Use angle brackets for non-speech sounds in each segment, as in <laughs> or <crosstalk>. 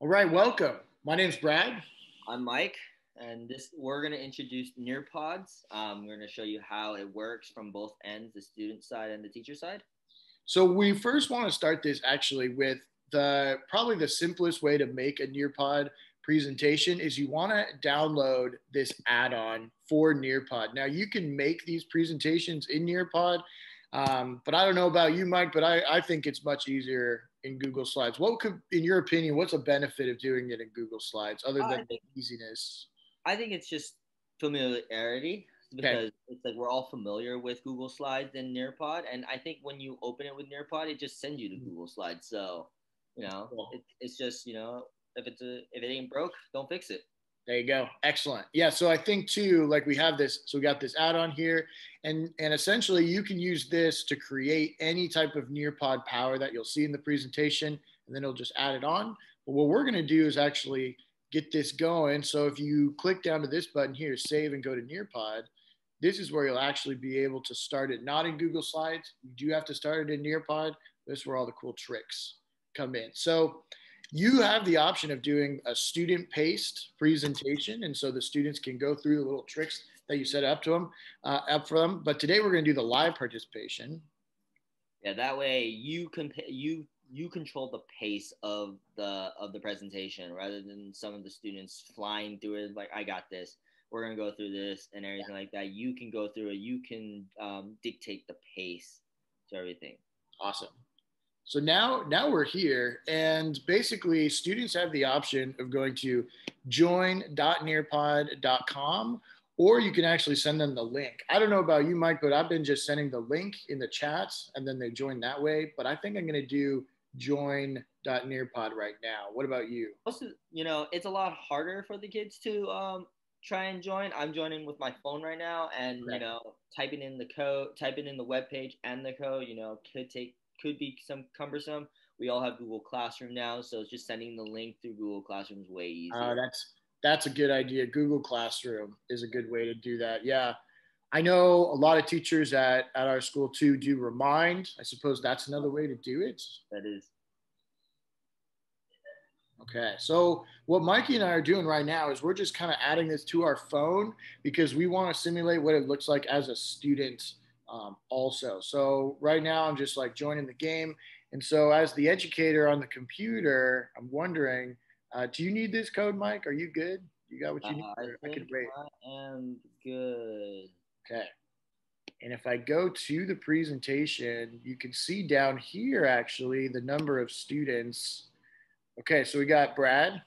All right, welcome. My name's Brad. I'm Mike, and this we're going to introduce Nearpods. Um, we're going to show you how it works from both ends, the student side and the teacher side. So we first want to start this actually with the probably the simplest way to make a Nearpod presentation is you want to download this add-on for Nearpod. Now you can make these presentations in Nearpod, um, but I don't know about you, Mike, but I, I think it's much easier in Google Slides. What could, in your opinion, what's a benefit of doing it in Google Slides other than think, easiness? I think it's just familiarity because okay. it's like we're all familiar with Google Slides and Nearpod, and I think when you open it with Nearpod, it just sends you to mm-hmm. Google Slides. So, you know, cool. it, it's just you know, if it's a if it ain't broke, don't fix it. There you go. Excellent. Yeah. So I think too, like we have this, so we got this add-on here and, and essentially you can use this to create any type of Nearpod power that you'll see in the presentation and then it'll just add it on. But what we're going to do is actually get this going. So if you click down to this button here, save and go to Nearpod, this is where you'll actually be able to start it, not in Google Slides. You do have to start it in Nearpod. This is where all the cool tricks come in. So you have the option of doing a student paced presentation. And so the students can go through the little tricks that you set up to them, uh, up for them. But today we're going to do the live participation. Yeah, that way you can you you control the pace of the of the presentation rather than some of the students flying through it like I got this. We're gonna go through this and everything yeah. like that. You can go through it. You can um, dictate the pace to everything. Awesome. So now, now we're here, and basically, students have the option of going to join.nearpod.com, or you can actually send them the link. I don't know about you, Mike, but I've been just sending the link in the chats, and then they join that way. But I think I'm going to do join.nearpod right now. What about you? Also, you know, it's a lot harder for the kids to um, try and join. I'm joining with my phone right now, and right. you know, typing in the code, typing in the web page and the code, you know, could take could be some cumbersome. We all have Google Classroom now, so it's just sending the link through Google Classroom is way easier. Uh, that's that's a good idea. Google Classroom is a good way to do that. Yeah. I know a lot of teachers at, at our school too do remind. I suppose that's another way to do it. That is. Okay, so what Mikey and I are doing right now is we're just kind of adding this to our phone because we want to simulate what it looks like as a student um, also. So right now I'm just like joining the game. And so as the educator on the computer, I'm wondering, uh, do you need this code, Mike? Are you good? You got what you uh, need? I, I can wait. I am good. Okay. And if I go to the presentation, you can see down here actually the number of students. Okay, so we got Brad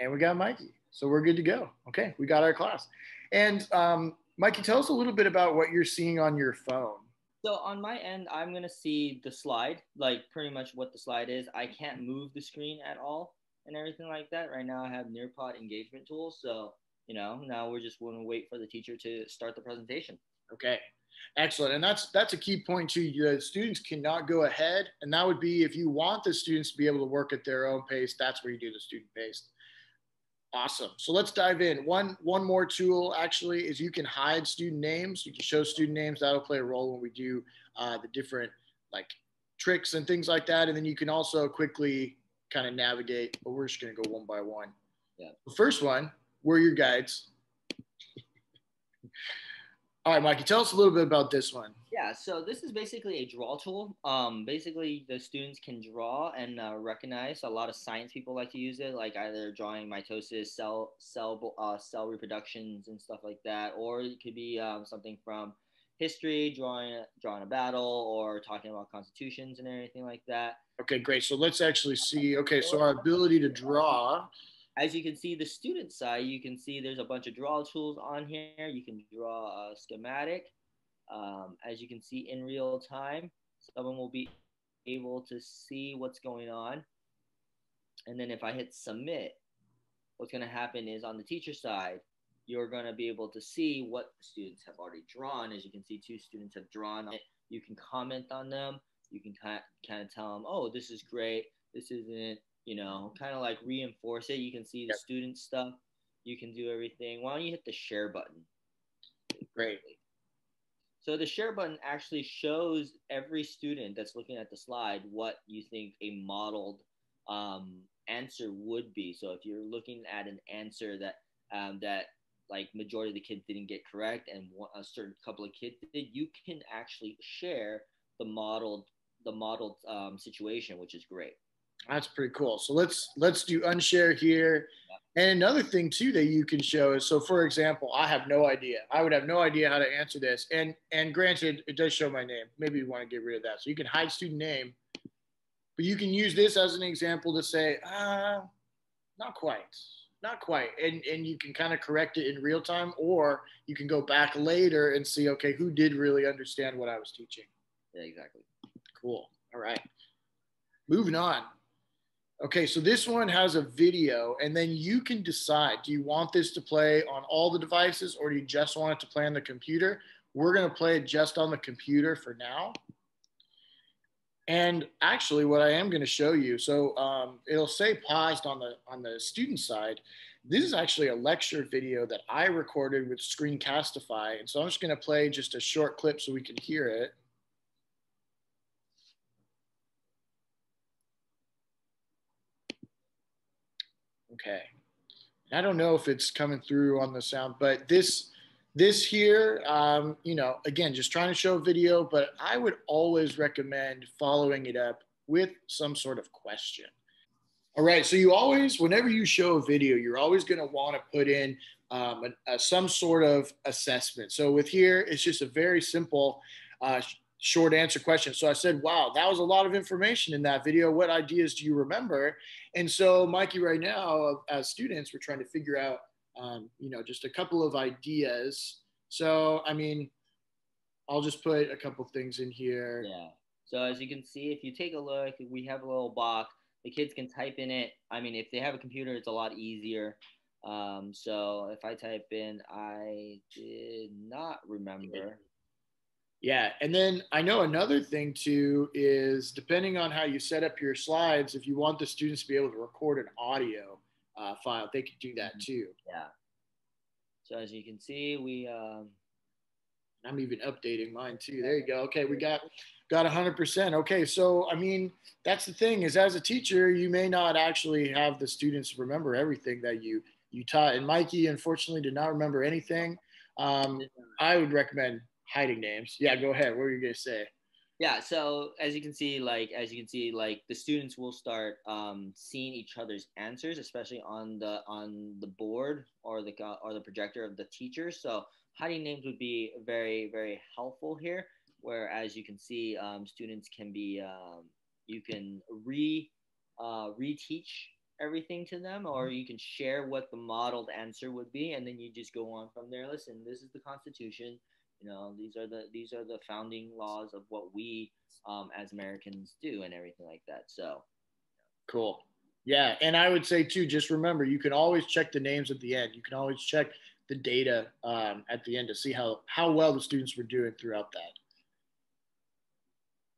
and we got Mikey. So we're good to go. Okay, we got our class. And um, Mikey, tell us a little bit about what you're seeing on your phone. So on my end, I'm gonna see the slide, like pretty much what the slide is. I can't move the screen at all and everything like that. Right now, I have Nearpod engagement tools, so you know now we're just going to wait for the teacher to start the presentation. Okay, excellent, and that's that's a key point too. The uh, students cannot go ahead, and that would be if you want the students to be able to work at their own pace. That's where you do the student pace. Awesome. So let's dive in. One one more tool actually is you can hide student names. You can show student names. That'll play a role when we do uh, the different like tricks and things like that. And then you can also quickly kind of navigate. But we're just gonna go one by one. Yeah. The first one, we're your guides. All right, Mikey, tell us a little bit about this one. Yeah, so this is basically a draw tool. Um, basically, the students can draw and uh, recognize. A lot of science people like to use it, like either drawing mitosis, cell cell uh, cell reproductions, and stuff like that, or it could be um, something from history, drawing drawing a battle, or talking about constitutions and everything like that. Okay, great. So let's actually see. Okay, so our ability to draw as you can see the student side, you can see there's a bunch of draw tools on here. You can draw a schematic. Um, as you can see in real time, someone will be able to see what's going on. And then if I hit submit, what's going to happen is on the teacher side, you're going to be able to see what the students have already drawn. As you can see, two students have drawn it. You can comment on them. You can kind of tell them, oh, this is great. This isn't you know, kind of like reinforce it. You can see the yep. student stuff. You can do everything. Why don't you hit the share button? Great. So the share button actually shows every student that's looking at the slide what you think a modeled um, answer would be. So if you're looking at an answer that um, that like majority of the kids didn't get correct and a certain couple of kids did, you can actually share the modeled the modeled um, situation, which is great. That's pretty cool. So let's let's do unshare here. And another thing too that you can show is so for example, I have no idea. I would have no idea how to answer this. And and granted, it does show my name. Maybe you want to get rid of that. So you can hide student name, but you can use this as an example to say, uh, not quite. Not quite. And and you can kind of correct it in real time, or you can go back later and see, okay, who did really understand what I was teaching. Yeah, exactly. Cool. All right. Moving on. Okay, so this one has a video, and then you can decide do you want this to play on all the devices or do you just want it to play on the computer? We're going to play it just on the computer for now. And actually, what I am going to show you, so um, it'll say paused on the on the student side. This is actually a lecture video that I recorded with Screencastify, and so I'm just going to play just a short clip so we can hear it. Okay. I don't know if it's coming through on the sound, but this this here, um, you know, again, just trying to show a video, but I would always recommend following it up with some sort of question. All right, so you always, whenever you show a video, you're always going to want to put in um, a, a, some sort of assessment. So with here, it's just a very simple uh, short answer question. So I said, wow, that was a lot of information in that video. What ideas do you remember? And so, Mikey, right now, as students, we're trying to figure out, um, you know, just a couple of ideas. So, I mean, I'll just put a couple things in here. Yeah. So as you can see, if you take a look, we have a little box. The kids can type in it. I mean, if they have a computer, it's a lot easier. Um, so if I type in, I did not remember. Yeah. And then I know another thing too is depending on how you set up your slides, if you want the students to be able to record an audio uh, file, they could do that mm-hmm. too. Yeah. So as you can see, we. Um... I'm even updating mine too. There you go. Okay, we got got 100%. Okay, so I mean, that's the thing is as a teacher, you may not actually have the students remember everything that you you taught. And Mikey, unfortunately, did not remember anything. Um, I would recommend hiding names. Yeah, go ahead. What were you gonna say? Yeah, so as you can see, like as you can see, like the students will start um, seeing each other's answers, especially on the on the board or the or the projector of the teacher. So hiding names would be very very helpful here. Where as you can see, um, students can be um, you can re uh, reteach everything to them, or you can share what the modeled answer would be, and then you just go on from there. Listen, this is the Constitution you know, these are the these are the founding laws of what we um, as Americans do and everything like that. So cool. Yeah, and I would say too, just remember you can always check the names at the end. You can always check the data um, at the end to see how how well the students were doing throughout that.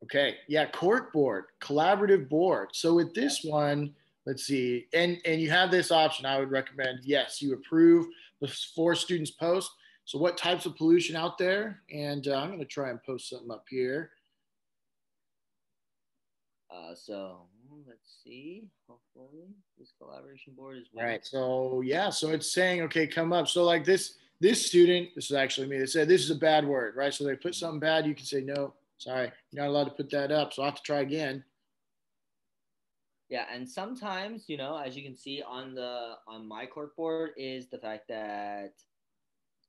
Okay, yeah, cork board, collaborative board. So with this one, let's see, and and you have this option. I would recommend yes, you approve before students post. So what types of pollution out there? And uh, I'm going to try and post something up here. Uh, so let's see. Hopefully this collaboration board is. All right. So yeah. So it's saying, okay, come up. So like this, this student, this is actually me. They said this is a bad word, right? So they put something bad. You can say no. Sorry, you're not allowed to put that up. So I have to try again. Yeah, and sometimes, you know, as you can see on the on my cork board, is the fact that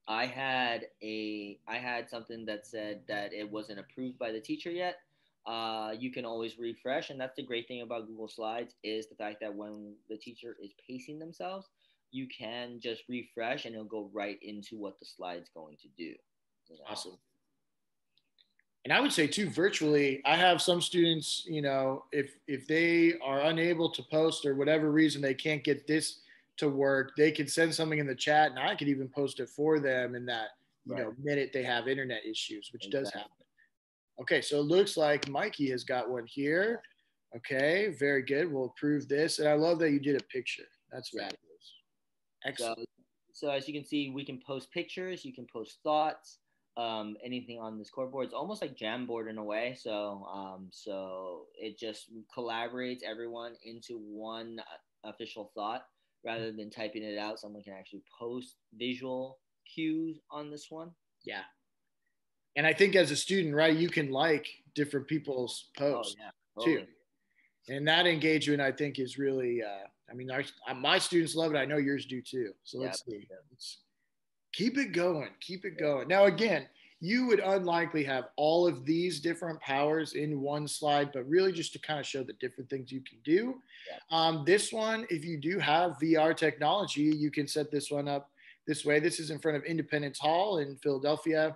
I had a I had something that said that it wasn't approved by the teacher yet. Uh, you can always refresh, and that's the great thing about Google Slides is the fact that when the teacher is pacing themselves, you can just refresh, and it'll go right into what the slide's going to do. You know? Awesome. And I would say too, virtually, I have some students. You know, if if they are unable to post or whatever reason they can't get this to work, they can send something in the chat, and I could even post it for them in that you right. know minute they have internet issues, which exactly. does happen. Okay, so it looks like Mikey has got one here. Okay, very good. We'll approve this, and I love that you did a picture. That's fabulous. Excellent. So, so as you can see, we can post pictures. You can post thoughts. Um, anything on this cork board. It's almost like Jamboard in a way. So, um, so it just collaborates everyone into one official thought rather than typing it out. Someone can actually post visual cues on this one. Yeah. And I think as a student, right, you can like different people's posts oh, yeah, totally. too. And that engagement, I think, is really, uh, I mean, our, uh, my students love it. I know yours do too. So let's see. Let's keep it going. Keep it going. Now, again, you would unlikely have all of these different powers in one slide, but really just to kind of show the different things you can do. Yeah. Um, this one, if you do have VR technology, you can set this one up this way. This is in front of Independence Hall in Philadelphia.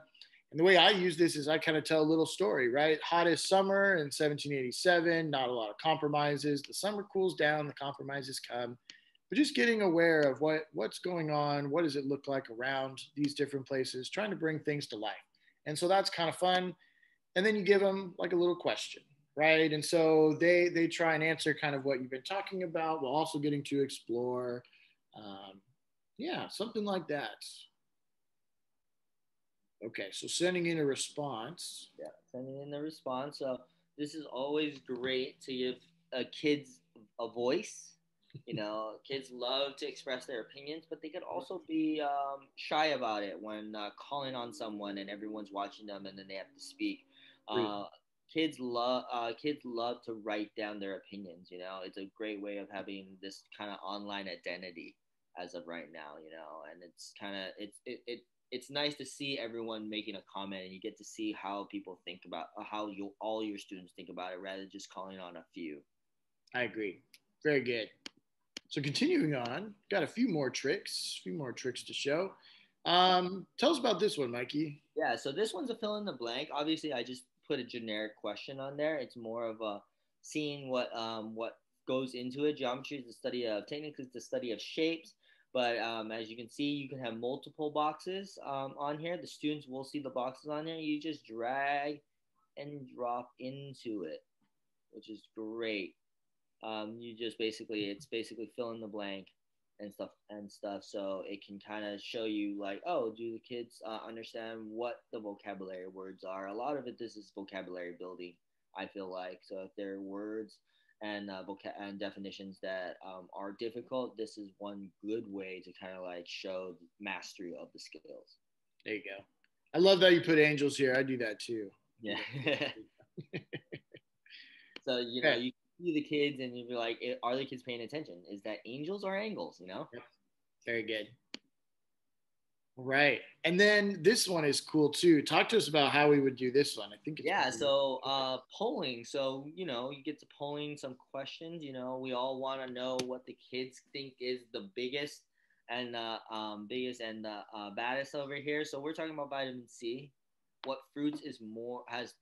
And the way I use this is I kind of tell a little story, right? Hottest summer in 1787, not a lot of compromises. The summer cools down, the compromises come. But just getting aware of what, what's going on, what does it look like around these different places, trying to bring things to life. And so that's kind of fun. And then you give them like a little question, right? And so they they try and answer kind of what you've been talking about, while also getting to explore. Um, yeah, something like that. Okay, so sending in a response. Yeah, sending in a response. So this is always great to give uh, kids a voice. You know, kids love to express their opinions, but they could also be um, shy about it when uh, calling on someone and everyone's watching them, and then they have to speak. Uh, kids love uh, kids love to write down their opinions. You know, it's a great way of having this kind of online identity as of right now. You know, and it's kind of it's it, it it's nice to see everyone making a comment and you get to see how people think about uh, how you all your students think about it rather than just calling on a few i agree very good so continuing on got a few more tricks a few more tricks to show um, tell us about this one mikey yeah so this one's a fill in the blank obviously i just put a generic question on there it's more of a seeing what um, what goes into it geometry is the study of technically it's the study of shapes but um, as you can see, you can have multiple boxes um, on here. The students will see the boxes on there. You just drag and drop into it, which is great. Um, you just basically, it's basically fill in the blank and stuff and stuff. So it can kind of show you like, oh, do the kids uh, understand what the vocabulary words are? A lot of it, this is vocabulary building. I feel like so if there are words and uh, vocab and definitions that um, are difficult, this is one good way to kind of like show mastery of the skills. There you go. I love that you put angels here. I do that too. Yeah. <laughs> <laughs> so you know you see the kids and you'd be like, are the kids paying attention? Is that angels or angles? You know. Yep. Very good. Right. And then this one is cool too. Talk to us about how we would do this one. I think Yeah, so uh polling. So, you know, you get to polling some questions, you know, we all want to know what the kids think is the biggest and uh um biggest and uh, uh baddest over here. So, we're talking about vitamin C. What fruits is more has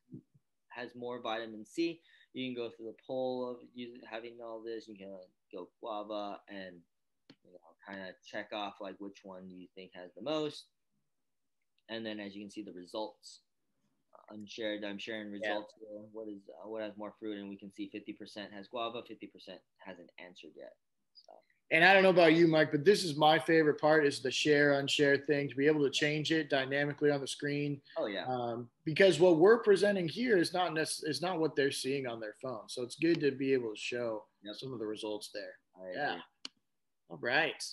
has more vitamin C? You can go through the poll of you having all this. You can go guava and you know, kind of check off like which one you think has the most. And then as you can see the results uh, unshared, I'm sharing results yeah. here. What is uh, what has more fruit? And we can see 50% has guava, 50% hasn't answered yet. So. And I don't know about you, Mike, but this is my favorite part is the share unshare thing to be able to change it dynamically on the screen. Oh yeah. Um, because what we're presenting here is not nec- is not what they're seeing on their phone, so it's good to be able to show yep. some of the results there. I yeah. Agree. All right.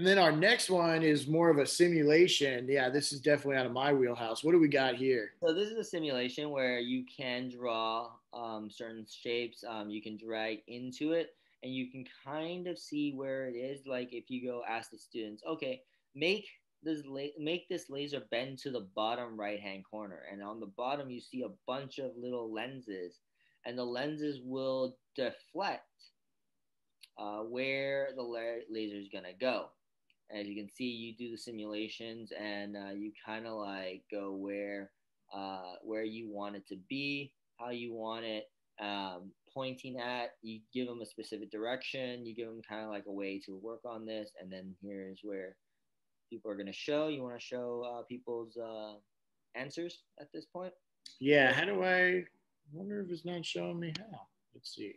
And then our next one is more of a simulation. Yeah, this is definitely out of my wheelhouse. What do we got here? So this is a simulation where you can draw um, certain shapes. Um, you can drag into it, and you can kind of see where it is. Like if you go ask the students, okay, make this la- make this laser bend to the bottom right hand corner, and on the bottom you see a bunch of little lenses, and the lenses will deflect uh, where the la- laser is going to go. As you can see, you do the simulations and uh, you kind of like go where uh, where you want it to be, how you want it um, pointing at. You give them a specific direction. You give them kind of like a way to work on this, and then here's where people are going to show. You want to show uh, people's uh, answers at this point. Yeah. How do I? wonder if it's not showing me how. Let's see.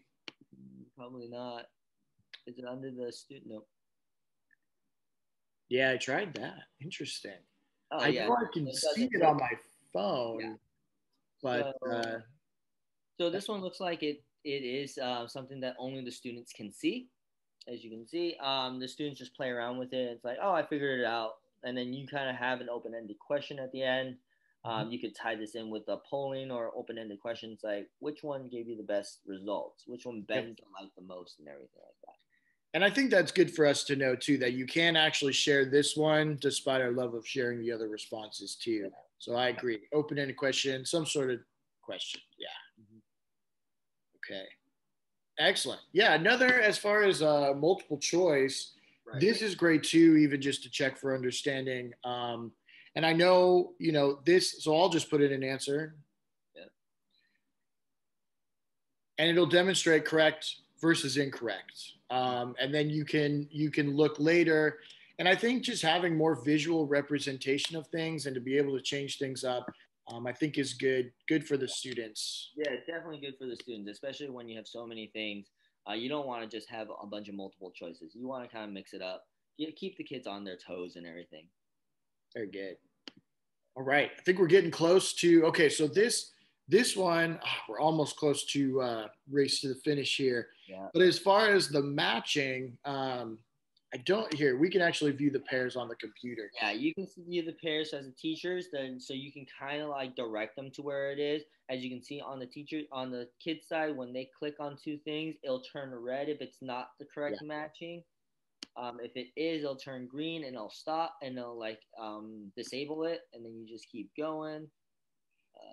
Probably not. Is it under the student? note? Yeah, I tried that. Interesting. Oh, I yeah. know I can it see it on my phone, yeah. but so, uh, so, this one looks like it. It is uh, something that only the students can see. as you can see, um, the students just play around with it. It's like, oh, I figured it out. And then you kind of have an open ended question at the end. Um, you could tie this in with a polling or open ended questions like, which one gave you the best results? Which one bends the light the most and everything like that. And I think that's good for us to know too that you can actually share this one despite our love of sharing the other responses too. So I agree. Open ended question, some sort of question. Yeah. Okay. Excellent. Yeah. Another, as far as uh, multiple choice, right. this is great too, even just to check for understanding. Um, and I know, you know, this, so I'll just put in an answer. Yeah. And it'll demonstrate correct versus incorrect. Um, and then you can you can look later. And I think just having more visual representation of things and to be able to change things up, um, I think is good good for the students. Yeah, it's definitely good for the students, especially when you have so many things. Uh, you don't want to just have a bunch of multiple choices. You want to kind of mix it up. You keep the kids on their toes and everything. Very good. All right, I think we're getting close to. Okay, so this this one, oh, we're almost close to uh, race to the finish here. Yeah. But as far as the matching, um, I don't here. We can actually view the pairs on the computer. Yeah, you can view the pairs as the teachers, then so you can kind of like direct them to where it is. As you can see on the teacher on the kid side, when they click on two things, it'll turn red if it's not the correct yeah. matching. Um, if it is, it'll turn green and it'll stop and it'll like um, disable it, and then you just keep going.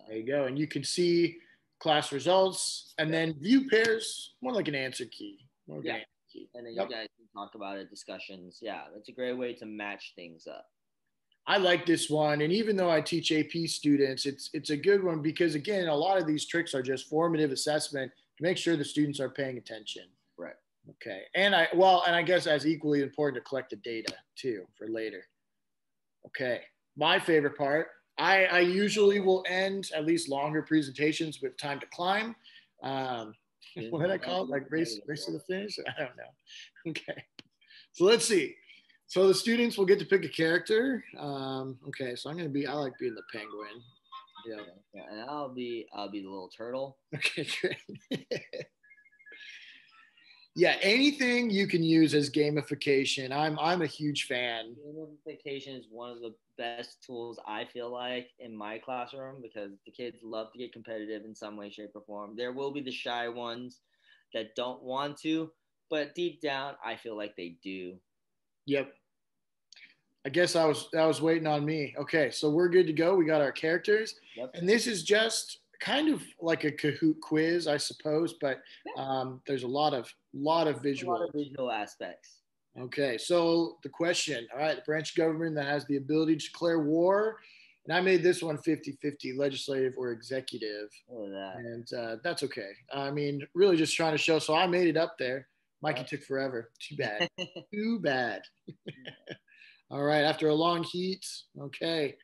There you go. And you can see class results and then view pairs, more like an answer key. yeah. Answer key. And then yep. you guys talk about it, discussions. Yeah, that's a great way to match things up. I like this one, and even though I teach AP students, it's it's a good one because again, a lot of these tricks are just formative assessment to make sure the students are paying attention. Right. Okay. And I well, and I guess as equally important to collect the data too for later. Okay. My favorite part I, I usually will end at least longer presentations with time to climb. Um, what did I call it? Like race, race to the finish? <laughs> I don't know. Okay. So let's see. So the students will get to pick a character. Um, okay, so I'm gonna be. I like being the penguin. Yeah. yeah, and I'll be. I'll be the little turtle. Okay, <laughs> great. Yeah, anything you can use as gamification. I'm I'm a huge fan. Gamification is one of the best tools I feel like in my classroom because the kids love to get competitive in some way, shape, or form. There will be the shy ones that don't want to, but deep down, I feel like they do. Yep. I guess I was I was waiting on me. Okay, so we're good to go. We got our characters, yep. and this is just kind of like a Kahoot quiz, I suppose, but um, there's a lot of lot of visual, lot of visual aspects. Okay, so the question, all right, the branch government that has the ability to declare war, and I made this one 50-50, legislative or executive, that. and uh, that's okay. I mean, really just trying to show. So I made it up there. Mikey took forever. Too bad. <laughs> Too bad. <laughs> all right, after a long heat. Okay.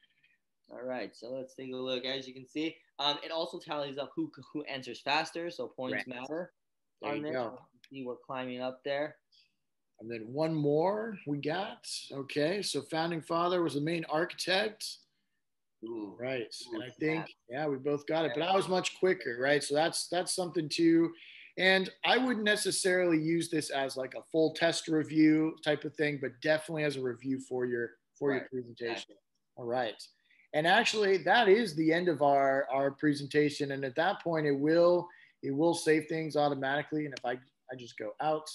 All right, so let's take a look. As you can see, um, it also tallies up who who answers faster, so points right. matter. There on you there. Go. See, we're climbing up there. And then one more we got. Okay, so founding father was the main architect. Ooh, right. Ooh, and I think, yeah, we both got it, but I was much quicker, right? So that's that's something too. And I wouldn't necessarily use this as like a full test review type of thing, but definitely as a review for your for right. your presentation. All right. And actually that is the end of our our presentation. And at that point it will it will save things automatically. And if I I just go out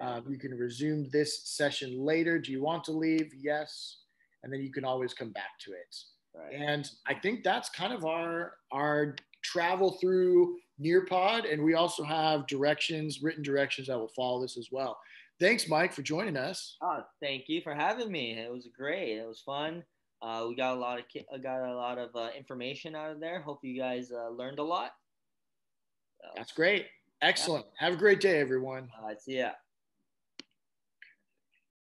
uh, you can resume this session later. Do you want to leave? Yes. And then you can always come back to it. Right. And I think that's kind of our our travel through Nearpod, and we also have directions, written directions that will follow this as well. Thanks, Mike, for joining us. Oh, thank you for having me. It was great. It was fun. Uh, we got a lot of got a lot of uh, information out of there. Hope you guys uh, learned a lot. That's great. Excellent. Yeah. Have a great day, everyone. Uh, see ya.